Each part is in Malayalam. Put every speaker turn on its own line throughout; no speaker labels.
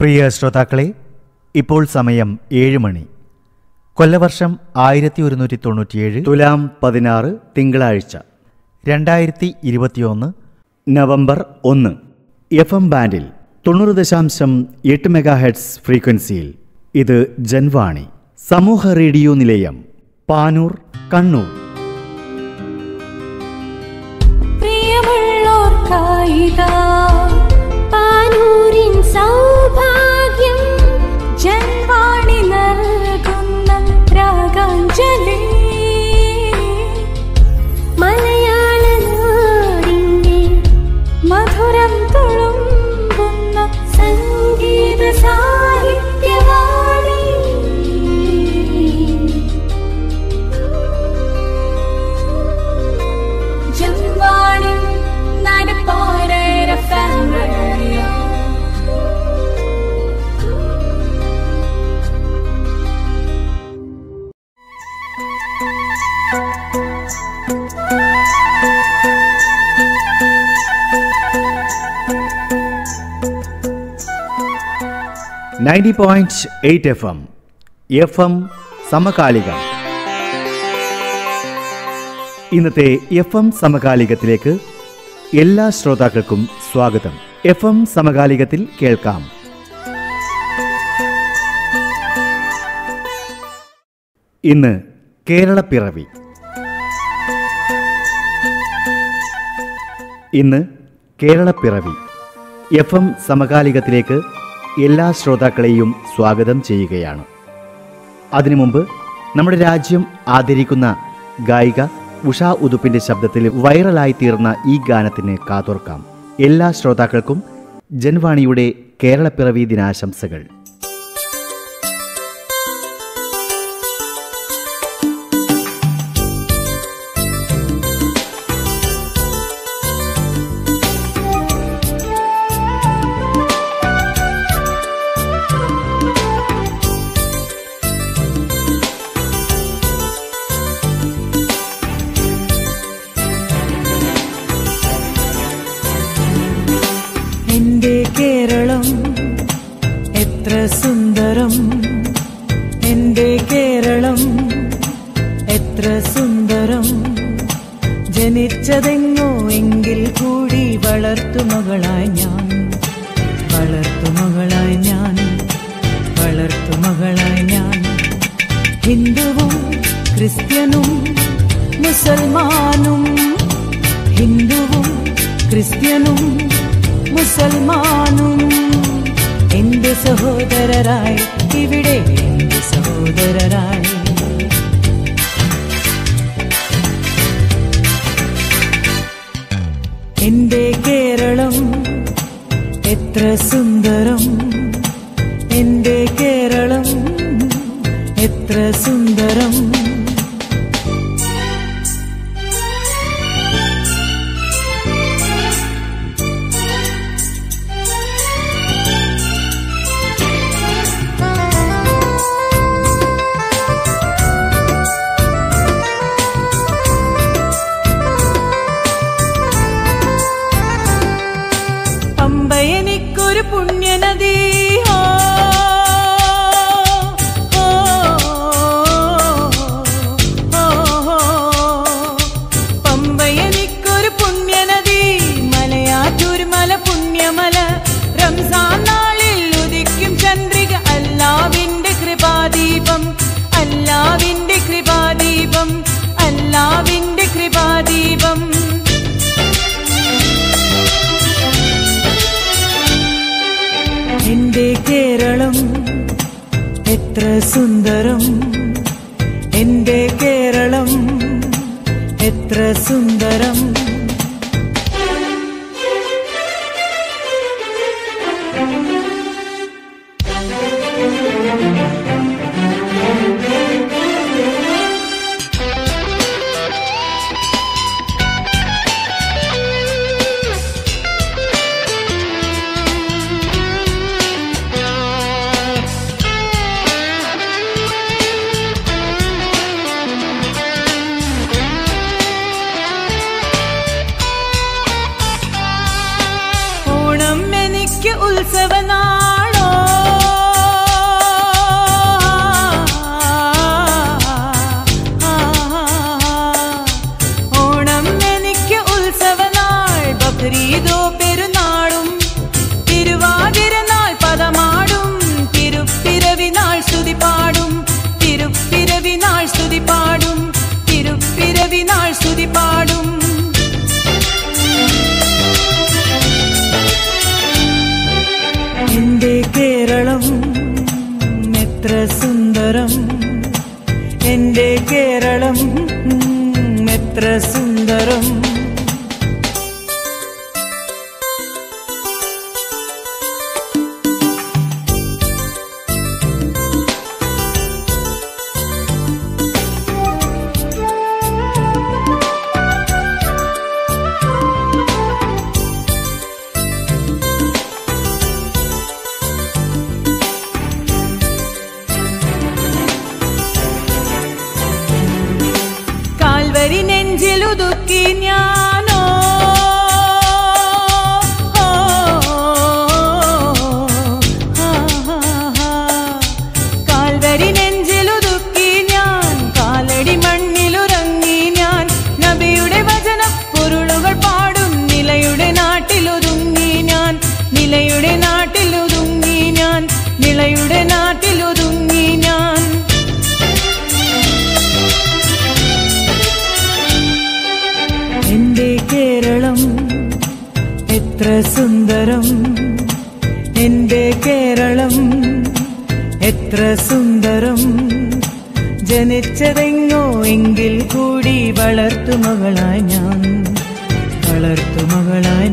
പ്രിയ ശ്രോതാക്കളെ ഇപ്പോൾ സമയം ഏഴ് മണി. കൊല്ലവർഷം ആയിരത്തി ഒരുന്നൂറ്റി തൊണ്ണൂറ്റിയേഴ് തുലാം പതിനാറ് തിങ്കളാഴ്ച രണ്ടായിരത്തി ഇരുപത്തിയൊന്ന് നവംബർ ഒന്ന്. എഫ് എം ബാൻഡിൽ തൊണ്ണൂറ് ദശാംശം എട്ട് മെഗാ ഹെഡ്സ് ഫ്രീക്വൻസിയിൽ ഇത് ജൻവാണി. സമൂഹ റേഡിയോ നിലയം Panoor Kannur.
പ്രിയമുള്ളോർക്കായിതാ
ninety point eight FM FM F M ഇന്നത്തെ എഫ് എം സമകാലികത്തിലേക്ക് എല്ലാ ശ്രോതാക്കൾക്കും സ്വാഗതം. എഫ് എം സമകാലികത്തിൽ കേൾക്കാം. ഇന്ന് കേരളപ്പിറവി ഇന്ന് കേരളപ്പിറവി എഫ് എം സമകാലികത്തിലേക്ക് എല്ലാ ശ്രോതാക്കളെയും സ്വാഗതം ചെയ്യുകയാണ്. അതിനു മുമ്പ് നമ്മുടെ രാജ്യം ആദരിക്കുന്ന ഗായിക ഉഷ ഉതുപ്പിന്റെ ശബ്ദത്തിൽ വൈറലായി തീർന്ന ഈ ഗാനത്തിന് കാതോർക്കാം. എല്ലാ ശ്രോതാക്കൾക്കും ജൻവാണിയുടെ കേരളപ്പിറവി ദിനാശംസകൾ.
മുസൽമാനും ഹിന്ദുവും ക്രിസ്ത്യനും മുസൽമാനും. എന്റെ സഹോദരരായി ഇവിടെ എന്റെ സഹോദരരായി. എന്റെ കേരളം എത്ര സുന്ദരം. എന്റെ കേരളം എത്ര സുന്ദരം. അല്ലാവിന്റെ കൃപാദീപം അല്ലാവിന്റെ കൃപാദീപം. എന്റെ കേരളം എത്ര സുന്ദരം എന്റെ കേരളം എത്ര സുന്ദരം.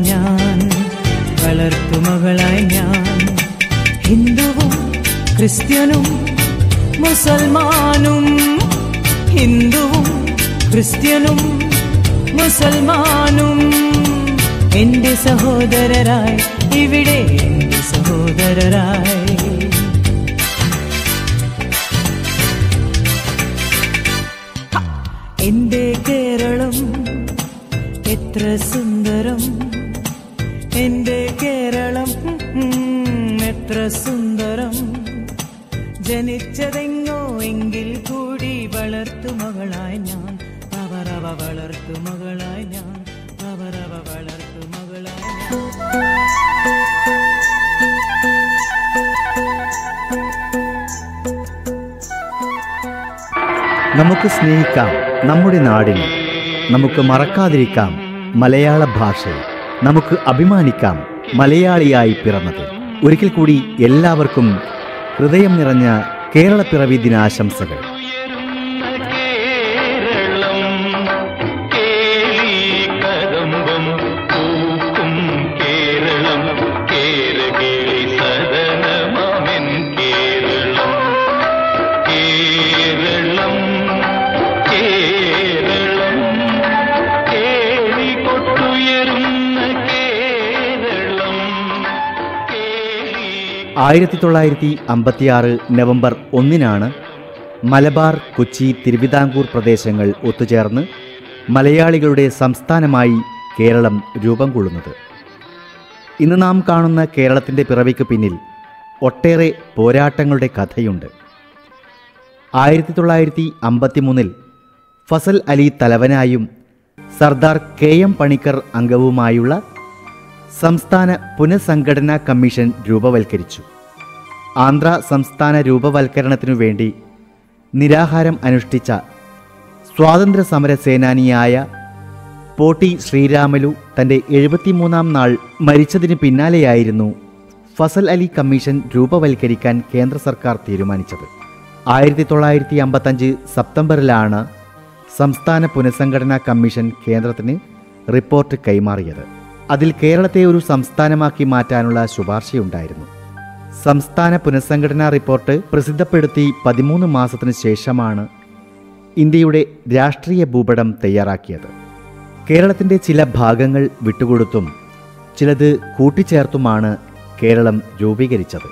ഞാൻ വളർത്തുമകളായി ഞാൻ. ഹിന്ദുവും ക്രിസ്ത്യനും മുസൽമാനും ഹിന്ദുവും ക്രിസ്ത്യനും മുസൽമാനും. എന്റെ സഹോദരരായി ഇവിടെ എന്റെ സഹോദരരായി! എന്റെ കേരളം എത്ര സുന്ദരം. എന്റെ കേരളം എത്ര സുന്ദരം. ജനിച്ചതെങ്ങോ എങ്കിൽ കൂടി വളർത്തു മകളായി ഞാൻ. അവരവ വളർത്തുമകളായി ഞാൻ. അവരവ വളർത്തുമകളായി ഞാൻ.
നമുക്ക് സ്നേഹിക്കാം നമ്മുടെ നാടിനെ. നമുക്ക് മറക്കാതിരിക്കാം മലയാള ഭാഷയെ. നമുക്ക് അഭിമാനിക്കാം മലയാളിയായി പിറന്നത്. ഒരിക്കൽ കൂടി എല്ലാവർക്കും ഹൃദയം നിറഞ്ഞ കേരളപ്പിറവി ദിനാശംസകൾ. ആയിരത്തി തൊള്ളായിരത്തി അമ്പത്തിയാറ് നവംബർ ഒന്നിനാണ് മലബാർ കൊച്ചി തിരുവിതാംകൂർ പ്രദേശങ്ങൾ ഒത്തുചേർന്ന് മലയാളികളുടെ സംസ്ഥാനമായി കേരളം രൂപം കൊള്ളുന്നത്. ഇന്ന് നാം കാണുന്ന കേരളത്തിന്റെ പിറവിക്ക് പിന്നിൽ ഒട്ടേറെ പോരാട്ടങ്ങളുടെ കഥയുണ്ട്. ആയിരത്തി തൊള്ളായിരത്തി അമ്പത്തി മൂന്നിൽ ഫസൽ അലി തലവനായും സർദാർ കെ എം പണിക്കർ അംഗവുമായുള്ള സംസ്ഥാന പുനഃസംഘടനാ കമ്മീഷൻ രൂപവൽക്കരിച്ചു. ആന്ധ്ര സംസ്ഥാന രൂപവൽക്കരണത്തിനു വേണ്ടി നിരാഹാരം അനുഷ്ഠിച്ച സ്വാതന്ത്ര്യ സമര സേനാനിയായ പോട്ടി ശ്രീരാമലു തന്റെ എഴുപത്തിമൂന്നാം നാൾ മരിച്ചതിന് പിന്നാലെയായിരുന്നു ഫസൽ അലി കമ്മീഷൻ രൂപവൽക്കരിക്കാൻ കേന്ദ്ര സർക്കാർ തീരുമാനിച്ചത്. ആയിരത്തി തൊള്ളായിരത്തി അമ്പത്തഞ്ച് സെപ്റ്റംബറിലാണ് സംസ്ഥാന പുനഃസംഘടനാ കമ്മീഷൻ കേന്ദ്രത്തിന് റിപ്പോർട്ട് കൈമാറിയത്. അതിൽ കേരളത്തെ ഒരു സംസ്ഥാനമാക്കി മാറ്റാനുള്ള ശുപാർശയുണ്ടായിരുന്നു. സംസ്ഥാന പുനഃസംഘടനാ റിപ്പോർട്ട് പ്രസിദ്ധപ്പെടുത്തി പതിമൂന്ന് മാസത്തിനു ശേഷമാണ് ഇന്ത്യയുടെ രാഷ്ട്രീയ ഭൂപടം തയ്യാറാക്കിയത്. കേരളത്തിന്റെ ചില ഭാഗങ്ങൾ വിട്ടുകൊടുത്തും ചിലത് കൂട്ടിച്ചേർത്തുമാണ് കേരളം രൂപീകരിച്ചത്.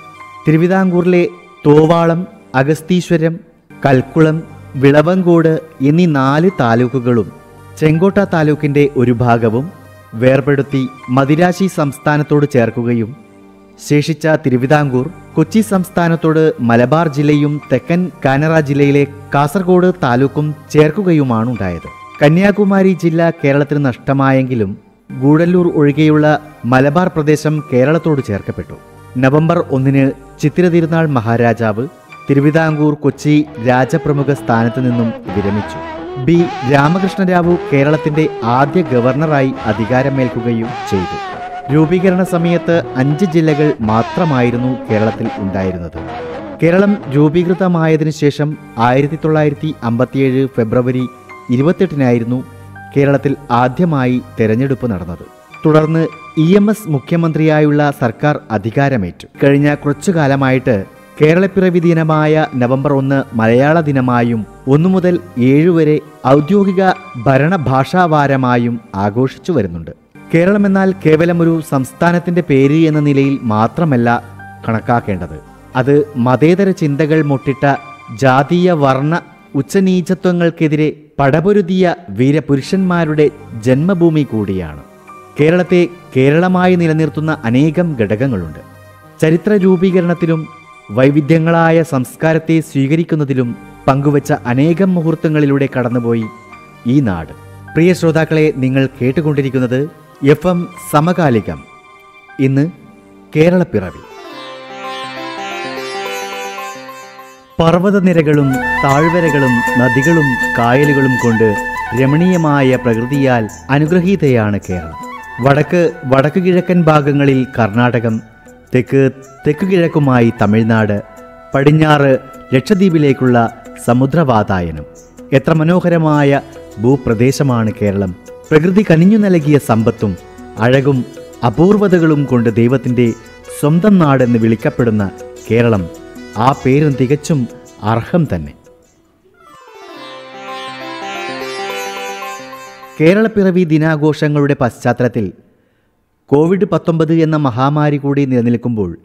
തിരുവിതാംകൂറിലെ തോവാളം അഗസ്തീശ്വരം കൽക്കുളം വിളവങ്കോട് എന്നീ നാല് താലൂക്കുകളും ചെങ്കോട്ട താലൂക്കിന്റെ ഒരു ഭാഗവും വേർപെടുത്തി മദിരാശി സംസ്ഥാനത്തോട് ചേർക്കുകയും ശേഷിച്ച തിരുവിതാംകൂർ കൊച്ചി സംസ്ഥാനത്തോട് മലബാർ ജില്ലയും തെക്കൻ കാനറ ജില്ലയിലെ കാസർഗോഡ് താലൂക്കും ചേർക്കുകയുമാണ് ഉണ്ടായത് കന്യാകുമാരി ജില്ല കേരളത്തിന് നഷ്ടമായെങ്കിലും ഗൂഡല്ലൂർ ഒഴികെയുള്ള മലബാർ പ്രദേശം കേരളത്തോട് ചേർക്കപ്പെട്ടു. നവംബർ ഒന്നിന് ചിത്തിര തിരുനാൾ മഹാരാജാവ് തിരുവിതാംകൂർ കൊച്ചി രാജപ്രമുഖ സ്ഥാനത്ത് നിന്നും വിരമിച്ചു. ബി. രാമകൃഷ്ണരാവു കേരളത്തിന്റെ ആദ്യ ഗവർണറായി അധികാരമേൽക്കുകയും ചെയ്തു. രൂപീകരണ സമയത്ത് അഞ്ച് ജില്ലകൾ മാത്രമായിരുന്നു കേരളത്തിൽ ഉണ്ടായിരുന്നത്. കേരളം രൂപീകൃതമായതിനു ശേഷം ആയിരത്തി തൊള്ളായിരത്തി അമ്പത്തിയേഴ് ഫെബ്രുവരി ഇരുപത്തെട്ടിനായിരുന്നു കേരളത്തിൽ ആദ്യമായി തെരഞ്ഞെടുപ്പ് നടന്നത്. തുടർന്ന് ഇ എം എസ് മുഖ്യമന്ത്രിയായുള്ള സർക്കാർ അധികാരമേറ്റു. കഴിഞ്ഞ കുറച്ചു കാലമായിട്ട് കേരളപ്പിറവി ദിനമായ നവംബർ ഒന്ന് മലയാള ദിനമായും ഒന്നു മുതൽ ഏഴ് വരെ ഔദ്യോഗിക ഭരണഭാഷാവാരമായും ആഘോഷിച്ചു വരുന്നുണ്ട്. കേരളം എന്നാൽ കേവലം ഒരു സംസ്ഥാനത്തിന്റെ പേര് എന്ന നിലയിൽ മാത്രമല്ല കണക്കാക്കേണ്ടത്. അത് മതേതര ചിന്തകൾ മുട്ടിട്ട ജാതീയ വർണ ഉച്ചനീചത്വങ്ങൾക്കെതിരെ പടപൊരുതിയ വീരപുരുഷന്മാരുടെ ജന്മഭൂമി കൂടിയാണ്. കേരളത്തെ കേരളമായി നിലനിർത്തുന്ന അനേകം ഘടകങ്ങളുണ്ട്. ചരിത്ര രൂപീകരണത്തിലും വൈവിധ്യങ്ങളായ സംസ്കാരത്തെ സ്വീകരിക്കുന്നതിലും പങ്കുവച്ച അനേകം മുഹൂർത്തങ്ങളിലൂടെ കടന്നുപോയി ഈ നാട്. പ്രിയ ശ്രോതാക്കളെ നിങ്ങൾ കേട്ടുകൊണ്ടിരിക്കുന്നത് എഫ് എം സമകാലികം. ഇന്ന് കേരളപ്പിറവി. പർവതനിരകളും താഴ്വരകളും നദികളും കായലുകളും കൊണ്ട് രമണീയമായ പ്രകൃതിയാൽ അനുഗ്രഹീതയാണ് കേരളം. വടക്ക് വടക്കു കിഴക്കൻ ഭാഗങ്ങളിൽ കർണാടകം തെക്ക് തെക്കു കിഴക്കുമായി തമിഴ്നാട് പടിഞ്ഞാറ് ലക്ഷദ്വീപിലേക്കുള്ള സമുദ്രവാതായനം. എത്ര മനോഹരമായ ഭൂപ്രദേശമാണ് കേരളം. പ്രകൃതി കനിഞ്ഞു നൽകിയ സമ്പത്തും അഴകും അപൂർവതകളും കൊണ്ട് ദൈവത്തിന്റെ സ്വന്തം നാടെന്ന് വിളിക്കപ്പെടുന്ന കേരളം ആ പേരും തികച്ചും അർഹം തന്നെ. കേരളപ്പിറവി ദിനാഘോഷങ്ങളുടെ പശ്ചാത്തലത്തിൽ കോവിഡ് പത്തൊമ്പത് എന്ന മഹാമാരി കൂടി നിലനിൽക്കുമ്പോൾ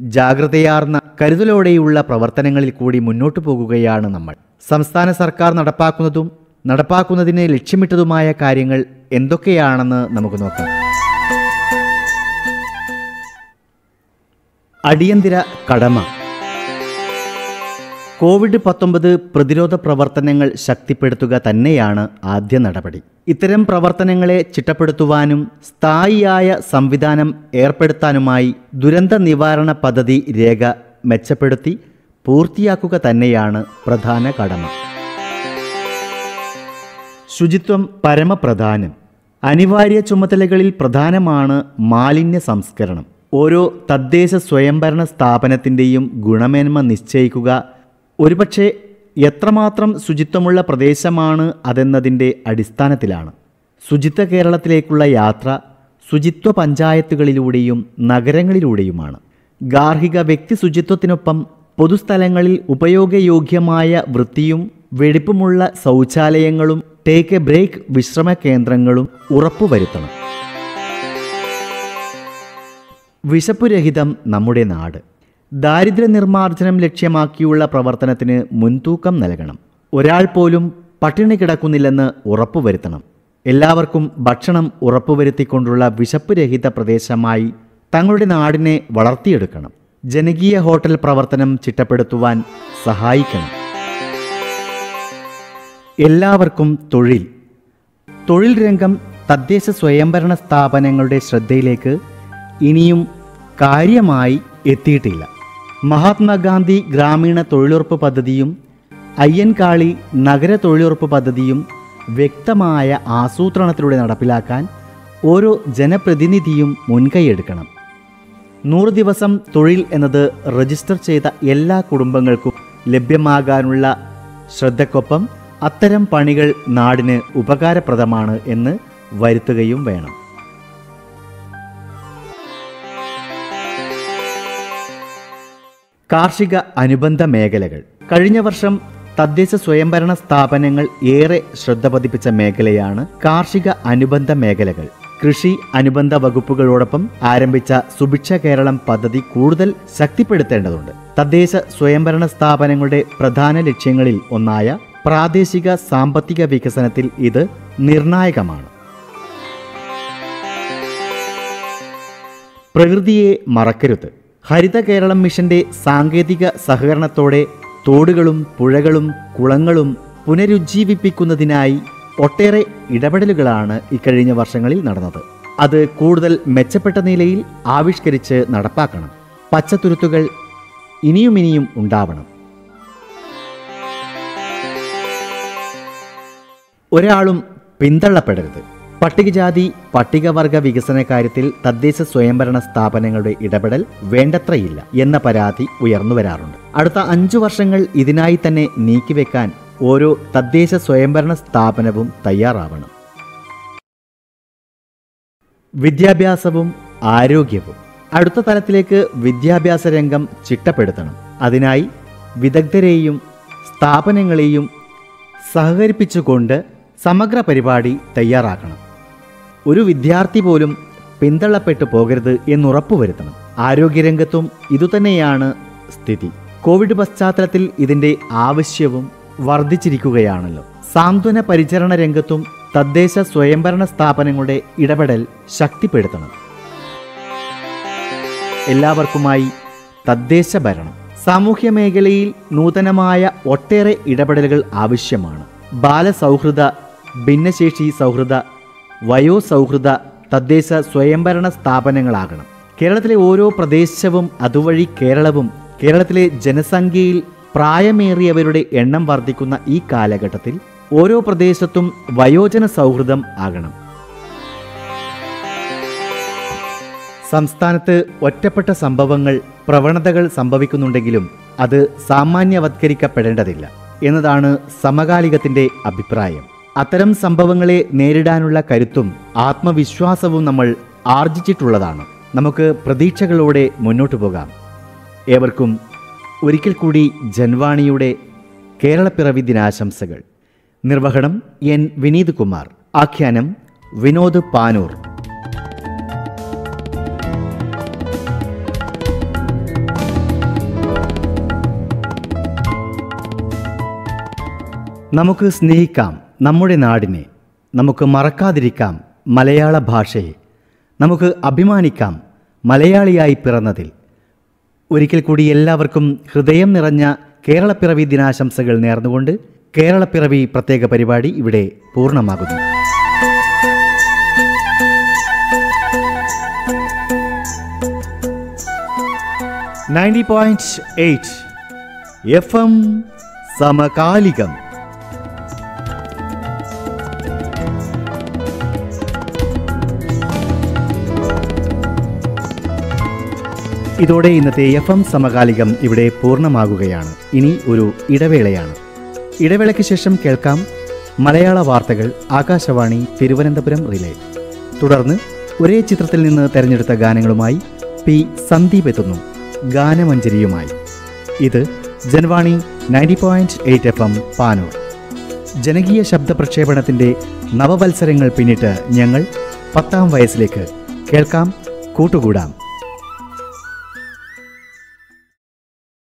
ജാഗ്രതയാർന്ന കരുതലോടെയുള്ള പ്രവർത്തനങ്ങളിൽ കൂടി മുന്നോട്ടു പോകുകയാണ് നമ്മൾ. സംസ്ഥാന സർക്കാർ നടപ്പാക്കുന്നതും നടപ്പാക്കുന്നതിന് ലക്ഷ്യമിട്ടതുമായ കാര്യങ്ങൾ എന്തൊക്കെയാണെന്ന് നമുക്ക് നോക്കാം. അടിയന്തര കടമ. കോവിഡ് പത്തൊമ്പത് പ്രതിരോധ പ്രവർത്തനങ്ങൾ ശക്തിപ്പെടുത്തുക തന്നെയാണ് ആദ്യ നടപടി. ഇത്തരം പ്രവർത്തനങ്ങളെ ചിട്ടപ്പെടുത്തുവാനും സ്ഥായിയായ സംവിധാനം ഏർപ്പെടുത്താനുമായി ദുരന്ത നിവാരണ പദ്ധതി രേഖ മെച്ചപ്പെടുത്തി പൂർത്തിയാക്കുക തന്നെയാണ് പ്രധാന കടമ. ശുചിത്വം പരമപ്രധാനം. അനിവാര്യ ചുമതലകളിൽ പ്രധാനമാണ് മാലിന്യ സംസ്കരണം. ഓരോ തദ്ദേശ സ്വയംഭരണ സ്ഥാപനത്തിന്റെയും ഗുണമേന്മ നിശ്ചയിക്കുക ഒരുപക്ഷെ എത്രമാത്രം ശുചിത്വമുള്ള പ്രദേശമാണ് അതെന്നതിന്റെ അടിസ്ഥാനത്തിലാണ്. ശുചിത്വ കേരളത്തിലേക്കുള്ള യാത്ര ശുചിത്വ പഞ്ചായത്തുകളിലൂടെയും നഗരങ്ങളിലൂടെയുമാണ്. ഗാർഹിക വ്യക്തി ശുചിത്വത്തിനൊപ്പം പൊതുസ്ഥലങ്ങളിൽ ഉപയോഗയോഗ്യമായ വൃത്തിയും വെടിപ്പുമുള്ള ശൗചാലയങ്ങളും ടേക്ക് എ ബ്രേക്ക് വിശ്രമ കേന്ദ്രങ്ങളും ഉറപ്പുവരുത്തണം. വിശപ്പുരഹിതം നമ്മുടെ നാട്. ദാരിദ്ര്യ നിർമ്മാർജനം ലക്ഷ്യമാക്കിയുള്ള പ്രവർത്തനത്തിന് മുൻതൂക്കം നൽകണം. ഒരാൾ പോലും പട്ടിണി കിടക്കുന്നില്ലെന്ന് ഉറപ്പുവരുത്തണം. എല്ലാവർക്കും ഭക്ഷണം ഉറപ്പുവരുത്തിക്കൊണ്ടുള്ള വിശപ്പുരഹിത പ്രദേശമായി തങ്ങളുടെ നാടിനെ വളർത്തിയെടുക്കണം. ജനകീയ ഹോട്ടൽ പ്രവർത്തനം ചിട്ടപ്പെടുത്തുവാൻ സഹായിക്കണം. എല്ലാവർക്കും തൊഴിൽ. തൊഴിൽ രംഗം തദ്ദേശ സ്വയംഭരണ സ്ഥാപനങ്ങളുടെ ശ്രദ്ധയിലേക്ക് ഇനിയും കാര്യമായി എത്തിയിട്ടില്ല. മഹാത്മാഗാന്ധി ഗ്രാമീണ തൊഴിലുറപ്പ് പദ്ധതിയും അയ്യൻകാളി നഗര തൊഴിലുറപ്പ് പദ്ധതിയും വ്യക്തമായ ആസൂത്രണത്തിലൂടെ നടപ്പിലാക്കാൻ ഓരോ ജനപ്രതിനിധിയും മുൻകൈയെടുക്കണം. നൂറ് ദിവസം തൊഴിൽ എന്നത് രജിസ്റ്റർ ചെയ്ത എല്ലാ കുടുംബങ്ങൾക്കും ലഭ്യമാകാനുള്ള ശ്രദ്ധക്കൊപ്പം അത്തരം പണികൾ നാടിന് ഉപകാരപ്രദമാണ് എന്ന് വരുത്തുകയും വേണം. കാർഷിക അനുബന്ധ മേഖലകൾ. കഴിഞ്ഞ വർഷം തദ്ദേശ സ്വയംഭരണ സ്ഥാപനങ്ങൾ ഏറെ ശ്രദ്ധ പതിപ്പിച്ച മേഖലയാണ് കാർഷിക അനുബന്ധ മേഖലകൾ. കൃഷി അനുബന്ധ വകുപ്പുകളോടൊപ്പം ആരംഭിച്ച സുഭിക്ഷ കേരളം പദ്ധതി കൂടുതൽ ശക്തിപ്പെടുത്തേണ്ടതുണ്ട്. തദ്ദേശ സ്വയംഭരണ സ്ഥാപനങ്ങളുടെ പ്രധാന ലക്ഷ്യങ്ങളിൽ ഒന്നായ പ്രാദേശിക സാമ്പത്തിക വികസനത്തിൽ ഇത് നിർണായകമാണ്. പ്രകൃതിയെ മറക്കരുത്. ഹരിത കേരളം മിഷന്റെ സാങ്കേതിക സഹകരണത്തോടെ തോടുകളും പുഴകളും കുളങ്ങളും പുനരുജ്ജീവിപ്പിക്കുന്നതിനായി ഒട്ടേറെ ഇടപെടലുകളാണ് ഇക്കഴിഞ്ഞ വർഷങ്ങളിൽ നടന്നത്. അത് കൂടുതൽ മെച്ചപ്പെട്ട നിലയിൽ ആവിഷ്കരിച്ച് നടപ്പാക്കണം. പച്ചത്തുരുത്തുകൾ ഇനിയും ഇനിയും ഉണ്ടാവണം. ഒരാളും പിന്തള്ളപ്പെടരുത്. പട്ടികജാതി പട്ടികവർഗ വികസന കാര്യത്തിൽ തദ്ദേശ സ്വയംഭരണ സ്ഥാപനങ്ങളുടെ ഇടപെടൽ വേണ്ടത്രയില്ല എന്ന പരാതി ഉയർന്നു വരാറുണ്ട്. അടുത്ത അഞ്ചു വർഷങ്ങൾ ഇതിനായി തന്നെ നീക്കിവെക്കാൻ ഓരോ തദ്ദേശ സ്വയംഭരണ സ്ഥാപനവും തയ്യാറാവണം. വിദ്യാഭ്യാസവും ആരോഗ്യവും. അടുത്ത തലത്തിലേക്ക് വിദ്യാഭ്യാസ രംഗം ചിട്ടപ്പെടുത്തണം. അതിനായി വിദഗ്ധരെയും സ്ഥാപനങ്ങളെയും സഹകരിപ്പിച്ചുകൊണ്ട് സമഗ്ര പരിപാടി തയ്യാറാക്കണം. ഒരു വിദ്യാർത്ഥി പോലും പിന്തള്ളപ്പെട്ടു പോകരുത് എന്നുറപ്പുവരുത്തണം. ആരോഗ്യരംഗത്തും ഇതുതന്നെയാണ് സ്ഥിതി. കോവിഡ് പശ്ചാത്തലത്തിൽ ഇതിന്റെ ആവശ്യവും വർദ്ധിച്ചിരിക്കുകയാണല്ലോ. സാന്ത്വന പരിചരണ രംഗത്തും തദ്ദേശ സ്വയംഭരണ സ്ഥാപനങ്ങളുടെ ഇടപെടൽ ശക്തിപ്പെടുത്തണം. എല്ലാവർക്കുമായി തദ്ദേശ ഭരണം. സാമൂഹ്യ മേഖലയിൽ നൂതനമായ ഒട്ടേറെ ഇടപെടലുകൾ ആവശ്യമാണ്. ബാലസൗഹൃദ ഭിന്നശേഷി സൗഹൃദ വയോസൗഹൃദ തദ്ദേശ സ്വയംഭരണ സ്ഥാപനങ്ങളാകണം. കേരളത്തിലെ ഓരോ പ്രദേശവും അതുവഴി കേരളവും കേരളത്തിലെ ജനസംഖ്യയിൽ പ്രായമേറിയവരുടെ എണ്ണം വർദ്ധിക്കുന്ന ഈ കാലഘട്ടത്തിൽ ഓരോ പ്രദേശത്തും വയോജന സൗഹൃദം ആകണം. സംസ്ഥാനത്ത് ഒറ്റപ്പെട്ട സംഭവങ്ങൾ പ്രവണതകൾ സംഭവിക്കുന്നുണ്ടെങ്കിലും അത് സാമാന്യവത്കരിക്കപ്പെടേണ്ടതില്ല എന്നതാണ് സമകാലികത്തിന്റെ അഭിപ്രായം. അത്തരം സംഭവങ്ങളെ നേരിടാനുള്ള കരുത്തും ആത്മവിശ്വാസവും നമ്മൾ ആർജിച്ചിട്ടുള്ളതാണ്. നമുക്ക് പ്രതീക്ഷകളോടെ മുന്നോട്ടു പോകാം. ഏവർക്കും ഒരിക്കൽ കൂടി ജൻവാണിയുടെ കേരളപ്പിറവി ദിനാശംസകൾ. നിർവഹണം എൻ വിനീത് കുമാർ ആഖ്യാനം വിനോദ് പാനൂർ. നമുക്ക് സ്നേഹിക്കാം. നമ്മുടെ നാടിനെ നമുക്ക് മറക്കാതിരിക്കാം മലയാള ഭാഷയെ. നമുക്ക് അഭിമാനിക്കാം മലയാളിയായി പിറന്നതിൽ. ഒരിക്കൽ കൂടി എല്ലാവർക്കും ഹൃദയം നിറഞ്ഞ കേരളപ്പിറവി ദിനാശംസകൾ നേർന്നുകൊണ്ട് കേരളപ്പിറവി പ്രത്യേക പരിപാടി ഇവിടെ പൂർണമാകുന്നു. Ninety point eight F M സമകാലികം. ഇതോടെ ഇന്നത്തെ എഫ് എം സമകാലികം ഇവിടെ പൂർണമാകുകയാണ്. ഇനി ഒരു ഇടവേളയാണ്. ഇടവേളയ്ക്ക് ശേഷം കേൾക്കാം മലയാള വാർത്തകൾ ആകാശവാണി തിരുവനന്തപുരം റിലേ. തുടർന്ന് ഒരേ ചിത്രത്തിൽ നിന്ന് തെരഞ്ഞെടുത്ത ഗാനങ്ങളുമായി പി സന്ദീപ് എത്തുന്നു. ഗാനമഞ്ജരിയുമായി ഇത് Janvani ninety point eight FM M Panoor. ജനകീയ ശബ്ദ പ്രക്ഷേപണത്തിന്റെ നവവത്സരങ്ങൾ പിന്നിട്ട് ഞങ്ങൾ പത്താം വയസ്സിലേക്ക് കേൾക്കാം കൂട്ടുകൂടാം.